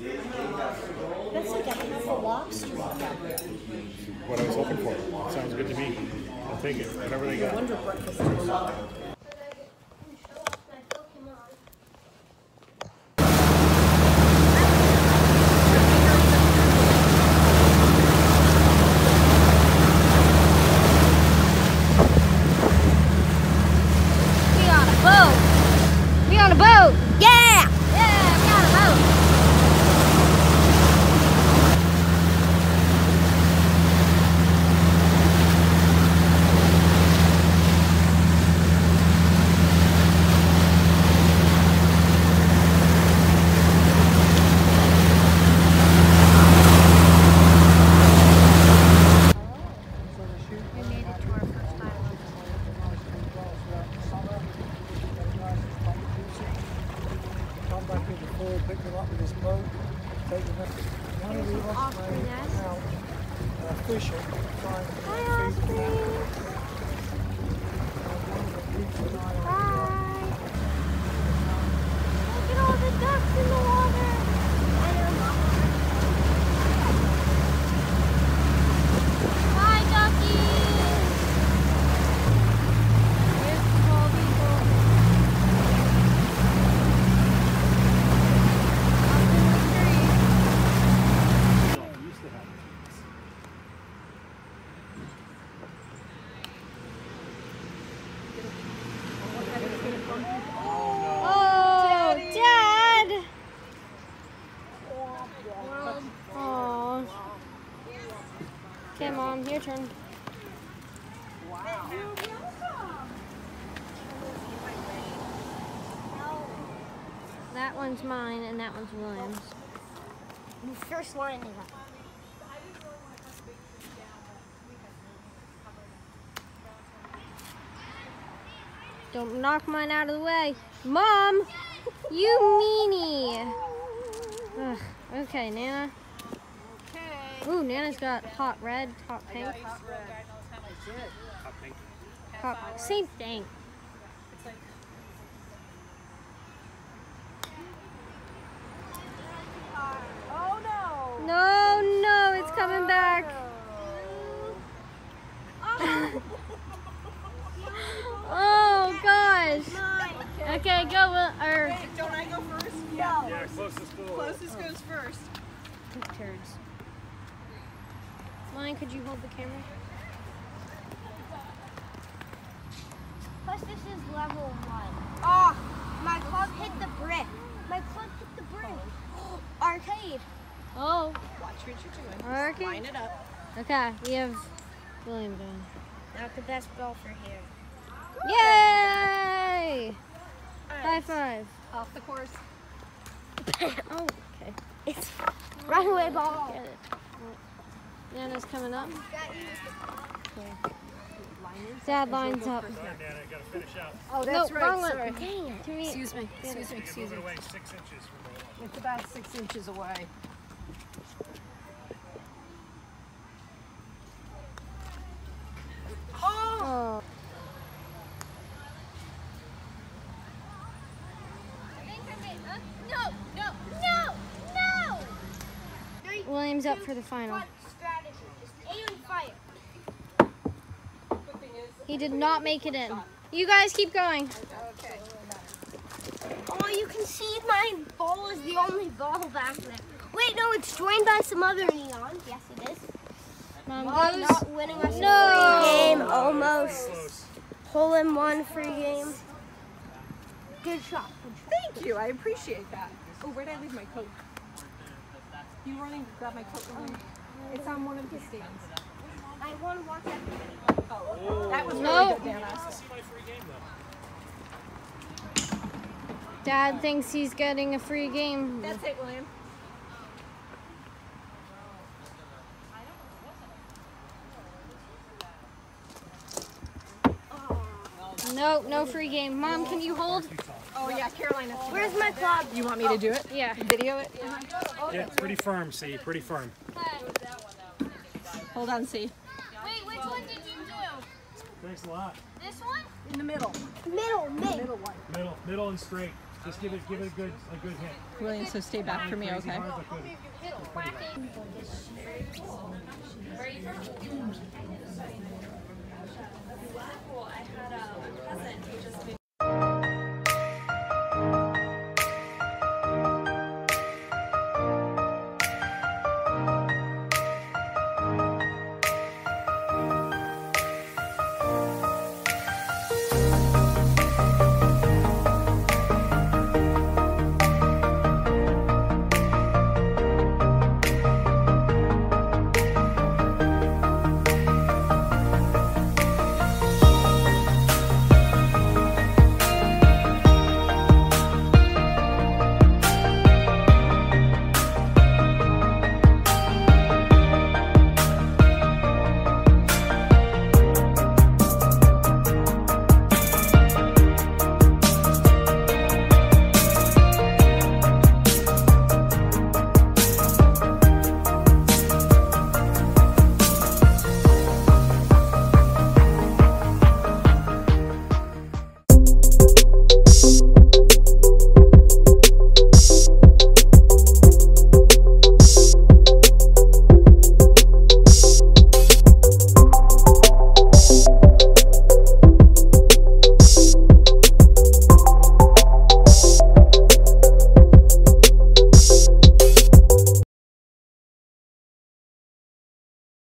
That's like a half a lobster. What I was hoping for. Sounds good to me. I'll take it. Whatever they got. Wonder breakfast. We on a boat. We on a boat. Yeah. Yeah, we on a boat. We made it to our first island. Come back in the fall, pick them up with his boat, take them up. One of the Here's us Oscar may nest. out fishing, trying to Hi, feed them. Oscar. And one of the beach and I on Bye. Look at all the ducks in the water. Hi, duckies. Here's the small people. Up in the tree. Oh, Dad! Oh. Okay, Mom, your turn. That one's mine and that one's William's. First line is. Don't knock mine out of the way. Mom! You meanie! Ugh. Okay, Nana. Ooh, Nana's got hot red, hot pink. Hot, same thing. It's like. Oh no! No, no, it's coming back. oh, oh gosh. Okay, go. Will- Or Don't I go first? Yeah. Yeah, closest goal. Closest goes first. turds. Lion, could you hold the camera? Plus, this is level one. Oh, my club hit the brick. My club hit the brick. Arcade. Oh, Watch what you're doing. okay. Line it up. Okay, we have William doing. Not the best ball for here. Yay! High five. Off the course. Oh, okay. It's right runaway ball. Get. Nana's coming up. Dad lines up. Sorry, Nana, gotta finish out. Oh, no, that's wrong right. one. Sorry. Dang. Can we- Excuse me. Excuse me. You can Excuse me. it away six inches from the wall. It's about six inches away. Oh. No, no, no, no. William's up for the final. He did not make it in. You guys keep going. Okay. Oh, you can see my ball is the only ball back there. Wait, no, it's joined by some other neon. Yes, it is. Mom Oh, not winning us No. a free game. Almost. Close. Hole in one free game. Good shot. Good shot. Thank you. I appreciate that. Oh, where did I leave my coat? You running to grab my coat? Lily? It's on one of the stands. I want to watch that. That was really No. good, Dana. See my free game. Dad thinks he's getting a free game. That's it, William. No, no free game. Mom, can you hold? Oh yeah, Carolina. Where's my club? You want me to do it? Yeah. Video it? Yeah, pretty firm, see, pretty firm. Hold on, see. Wait, which one did you do? Thanks a lot. This one? In the middle. Middle, middle, middle one. Middle, middle and straight. Just give it, give it a good, a good hit. William, so stay back for me, okay?